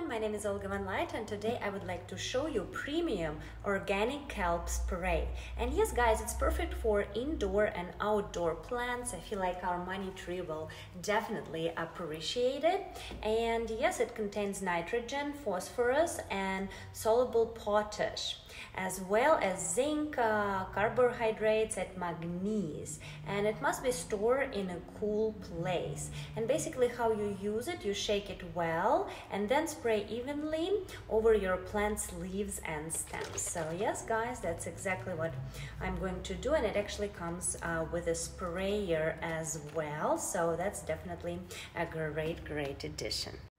everyone, my name is Olga Von Light and today I would like to show you premium organic kelp spray. And yes guys, it's perfect for indoor and outdoor plants. I feel like our money tree will definitely appreciate it. And yes, it contains nitrogen, phosphorus and soluble potash as well as zinc, uh, carbohydrates and magnesium. And it must be stored in a cool place. And basically how you use it, you shake it well and then spray evenly over your plant's leaves and stems. So yes, guys, that's exactly what I'm going to do. And it actually comes uh, with a sprayer as well. So that's definitely a great, great addition.